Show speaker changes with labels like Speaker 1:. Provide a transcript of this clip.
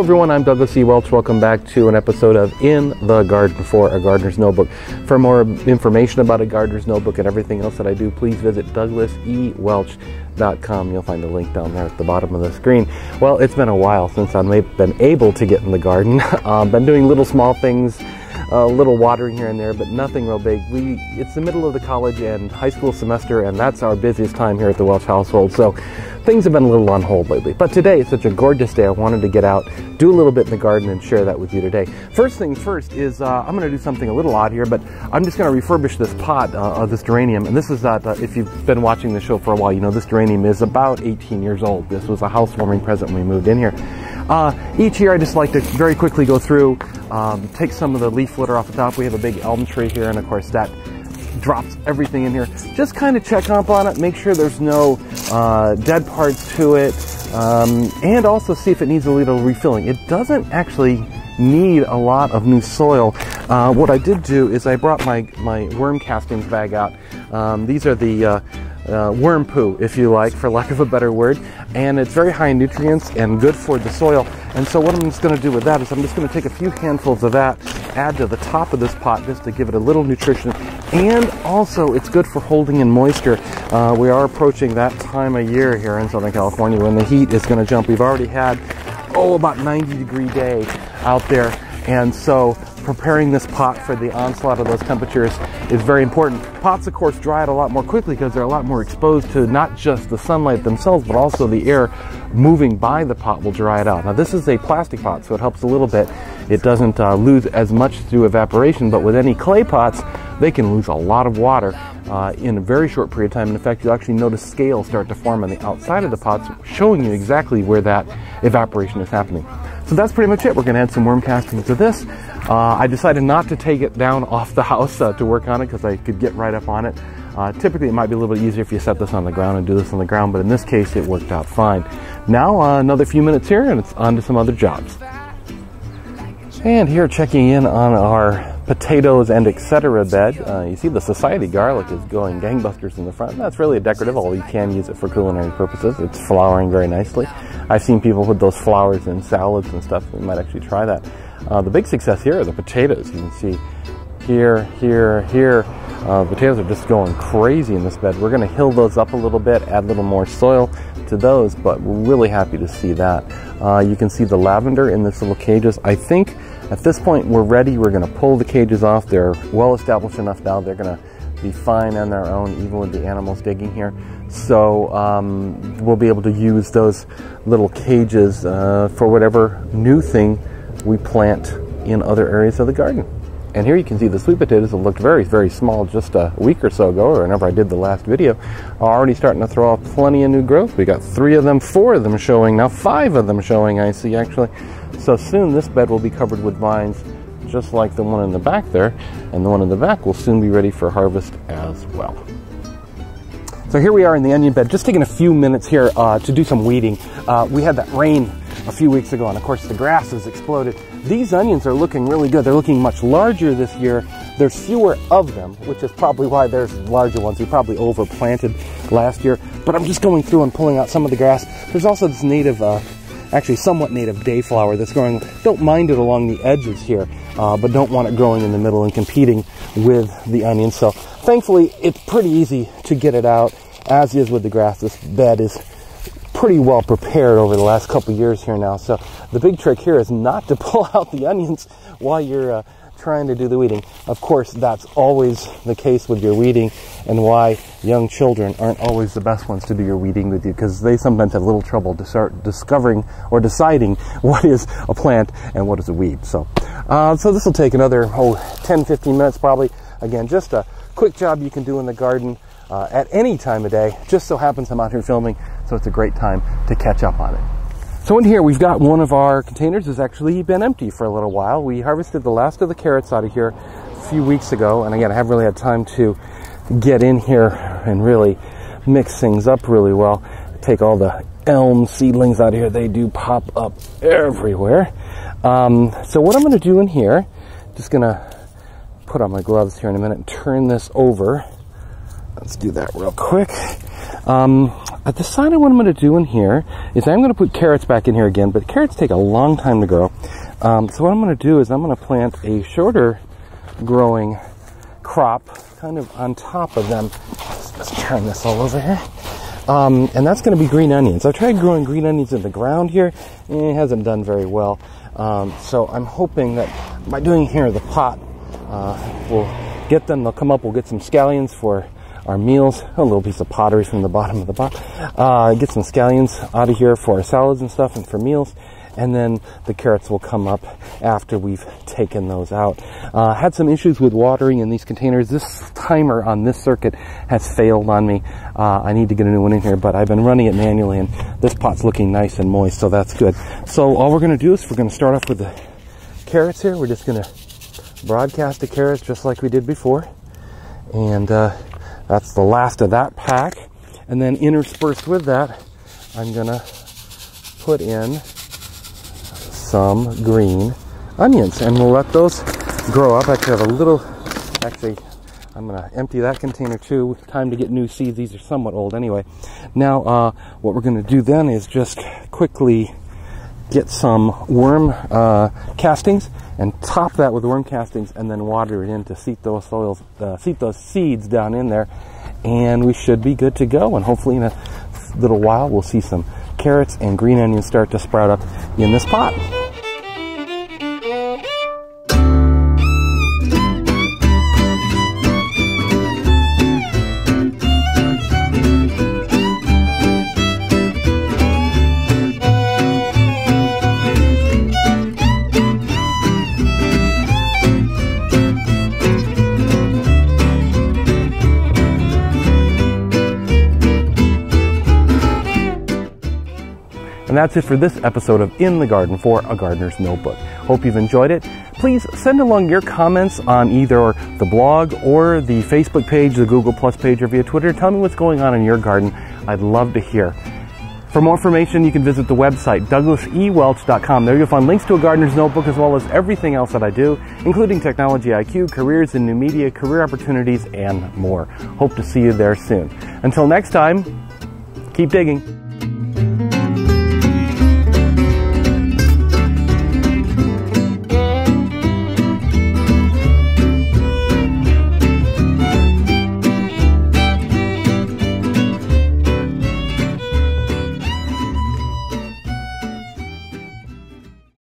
Speaker 1: everyone, I'm Douglas E. Welch. Welcome back to an episode of In the Garden for a Gardener's Notebook. For more information about a Gardener's Notebook and everything else that I do, please visit douglasewelch.com. You'll find a link down there at the bottom of the screen. Well, it's been a while since I've been able to get in the garden. I've uh, been doing little small things a little watering here and there, but nothing real big. We it's the middle of the college and high school semester, and that's our busiest time here at the Welch household. So things have been a little on hold lately. But today is such a gorgeous day. I wanted to get out, do a little bit in the garden, and share that with you today. First things first is uh, I'm going to do something a little odd here, but I'm just going to refurbish this pot uh, of this geranium. And this is that uh, if you've been watching the show for a while, you know this geranium is about 18 years old. This was a housewarming present when we moved in here. Uh, each year I just like to very quickly go through, um, take some of the leaf litter off the top. We have a big elm tree here and of course that drops everything in here. Just kind of check up on it, make sure there's no uh, dead parts to it, um, and also see if it needs a little refilling. It doesn't actually need a lot of new soil. Uh, what I did do is I brought my, my worm castings bag out. Um, these are the uh, uh, worm poo, if you like, for lack of a better word. And it's very high in nutrients and good for the soil. And so what I'm just going to do with that is I'm just going to take a few handfuls of that, add to the top of this pot just to give it a little nutrition. And also it's good for holding in moisture. Uh, we are approaching that time of year here in Southern California when the heat is going to jump. We've already had, oh, about 90 degree day out there. And so preparing this pot for the onslaught of those temperatures is very important. Pots, of course, dry out a lot more quickly because they're a lot more exposed to not just the sunlight themselves, but also the air moving by the pot will dry it out. Now, this is a plastic pot, so it helps a little bit. It doesn't uh, lose as much through evaporation, but with any clay pots, they can lose a lot of water uh, in a very short period of time. And in fact, you'll actually notice scales start to form on the outside of the pots, showing you exactly where that evaporation is happening. So that's pretty much it. We're going to add some worm castings to this. Uh, I decided not to take it down off the house uh, to work on it because I could get right up on it. Uh, typically, it might be a little bit easier if you set this on the ground and do this on the ground, but in this case, it worked out fine. Now, uh, another few minutes here, and it's on to some other jobs. And here, checking in on our potatoes and etc. bed. Uh, you see the society garlic is going gangbusters in the front. That's really a decorative, although you can use it for culinary purposes. It's flowering very nicely. I've seen people put those flowers in salads and stuff. We might actually try that. Uh, the big success here are the potatoes. You can see here, here, here. Uh, potatoes are just going crazy in this bed. We're going to hill those up a little bit, add a little more soil to those, but we're really happy to see that. Uh, you can see the lavender in this little cages. I think at this point we're ready. We're going to pull the cages off. They're well established enough now. They're going to be fine on their own, even with the animals digging here. So um, we'll be able to use those little cages uh, for whatever new thing we plant in other areas of the garden. And here you can see the sweet potatoes that looked very, very small just a week or so ago, or whenever I did the last video, are already starting to throw off plenty of new growth. We got three of them, four of them showing, now five of them showing, I see actually. So soon this bed will be covered with vines, just like the one in the back there, and the one in the back will soon be ready for harvest as well. So here we are in the onion bed, just taking a few minutes here uh, to do some weeding. Uh, we had that rain a few weeks ago, and of course the grass has exploded. These onions are looking really good. They're looking much larger this year. There's fewer of them, which is probably why there's larger ones. We probably overplanted last year, but I'm just going through and pulling out some of the grass. There's also this native, uh, actually somewhat native dayflower that's growing. Don't mind it along the edges here, uh, but don't want it growing in the middle and competing with the onions. So thankfully, it's pretty easy to get it out, as is with the grass. This bed is pretty well prepared over the last couple years here now. So the big trick here is not to pull out the onions while you're uh, trying to do the weeding. Of course, that's always the case with your weeding and why young children aren't always the best ones to do your weeding with you because they sometimes have little trouble to start discovering or deciding what is a plant and what is a weed. So, uh, so this will take another oh, 10, 15 minutes probably. Again, just a quick job you can do in the garden uh, at any time of day. Just so happens I'm out here filming so it's a great time to catch up on it. So in here, we've got one of our containers has actually been empty for a little while. We harvested the last of the carrots out of here a few weeks ago. And again, I haven't really had time to get in here and really mix things up really well. Take all the elm seedlings out of here. They do pop up everywhere. Um, so what I'm going to do in here, just going to put on my gloves here in a minute and turn this over. Let's do that real quick. Um, I decided what I'm going to do in here is I'm going to put carrots back in here again, but carrots take a long time to grow. Um, so what I'm going to do is I'm going to plant a shorter growing crop kind of on top of them. Let's turn this all over here. Um, and that's going to be green onions. I've tried growing green onions in the ground here, and it hasn't done very well. Um, so I'm hoping that by doing here the pot, uh, will get them. They'll come up. We'll get some scallions for our meals. A little piece of pottery from the bottom of the pot. Uh, get some scallions out of here for our salads and stuff, and for meals and then the carrots will come up after we've taken those out. Uh, had some issues with watering in these containers. This timer on this circuit has failed on me. Uh, I need to get a new one in here, but I've been running it manually and this pot's looking nice and moist, so that's good. So all we're gonna do is we're gonna start off with the carrots here. We're just gonna broadcast the carrots just like we did before. And uh, that's the last of that pack. And then interspersed with that, I'm gonna put in some green onions and we'll let those grow up. I actually have a little, actually, I'm going to empty that container too. Time to get new seeds. These are somewhat old anyway. Now, uh, what we're going to do then is just quickly get some worm uh, castings and top that with worm castings and then water it in to seat those soils, uh, seep those seeds down in there. And we should be good to go. And hopefully in a little while we'll see some carrots and green onions start to sprout up in this pot. And that's it for this episode of In the Garden for A Gardener's Notebook. Hope you've enjoyed it. Please send along your comments on either the blog or the Facebook page, the Google Plus page, or via Twitter. Tell me what's going on in your garden. I'd love to hear. For more information, you can visit the website, douglasewelch.com. There you'll find links to a gardener's notebook as well as everything else that I do, including technology IQ, careers in new media, career opportunities, and more. Hope to see you there soon. Until next time, keep digging.